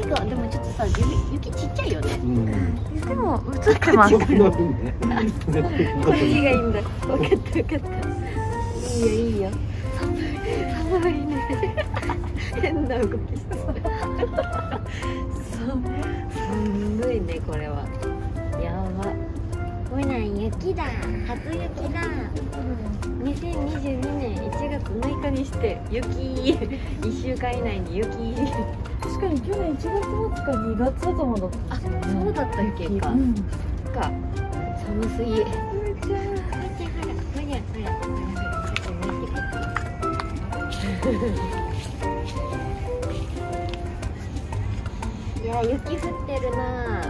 雪がでもちょっとさ雪雪ちっちゃいよね。うん。でも映ってます。こっちがいいねこっちがいいん。だ分かった分かったいいよいいよ寒いね変な動きしそう寒いねこれはやばほら雪だ初雪だ2022年1月6日にして雪1週間以内に雪確かに去年1月末か2月頭だったんですよね。そうだったっけか、うん。か寒すぎ。いや雪降ってるな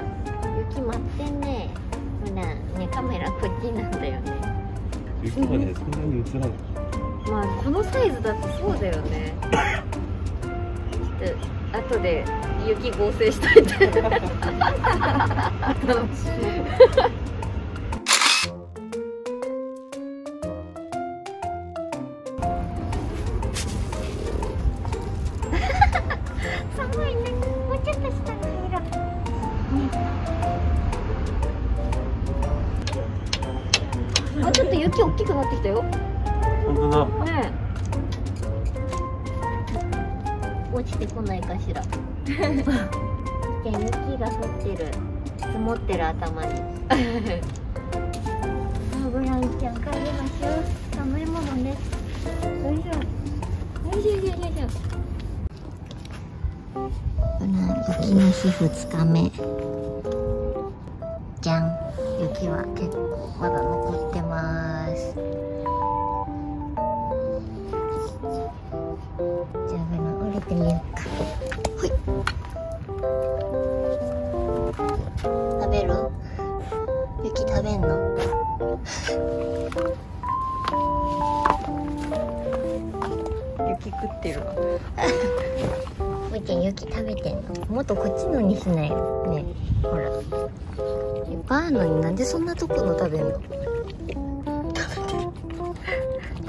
雪舞ってんねほらねカメラこっちなんだよね雪がねそんなに映らないまあこのサイズだとそうだよね後で雪合成しといて。楽しい雪大きくなってきたよ。本当だ。ね落ちてこないかしら。じゃあ雪が降ってる。積もってる頭に。あブランちゃん帰りましょう。寒いものねよいしょ。よいしょよいしょよいしょ。ブラン雪の日2日目。じゃん。雪は結構まだ残ってます降りてみようか。ほい。食べる？雪食べんの？雪食ってるわ。むーちゃん雪食べてんの？もっとこっちのにしないよ。ねほら。バーのになんでそんなとこの食べんの？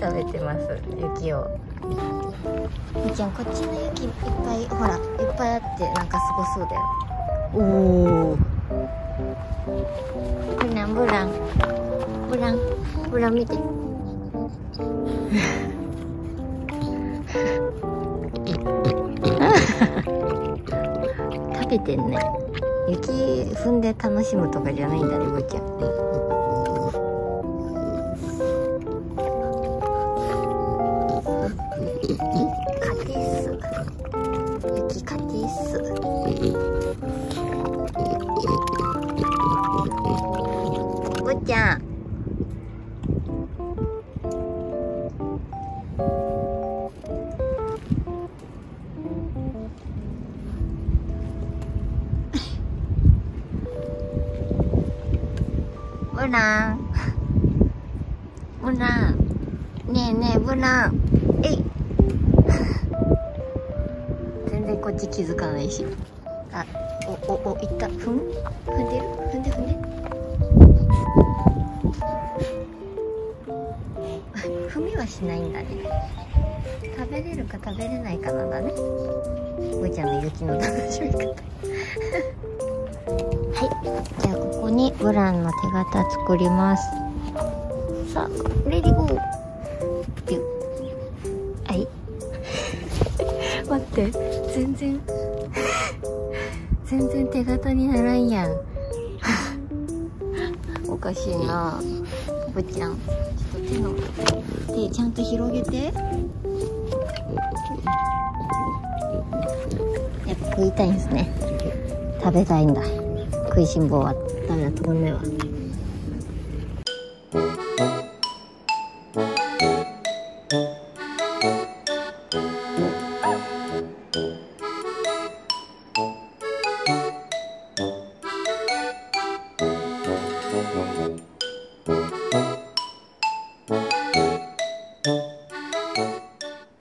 食べてます雪を。むーちゃんこっちの雪いっぱいほらいっぱいあってなんかすごそうだよ。おおブランブランブランブラン見て。食べてんね。雪踏んで楽しむとかじゃないんだねぶーちゃんカティッス雪カティッスぶちゃんブラン。ブラン。ねえねえブラン。えい。全然こっち気づかないし。あおおおいった。踏む踏んでる？踏んで踏んで。踏みはしないんだね。食べれるか食べれないかなんだね。ぶーちゃんの雪の楽しみ方。はい。じゃあここにブランの手形作ります。さあレディゴー待って。全然。全然手形にならんやん。おかしいな。ぶっちゃん。ちょっと手の手ちゃんと広げて。やっぱ食いたいんですね。食べたいんだ。食いしん坊は。ダメだ止まんないわ。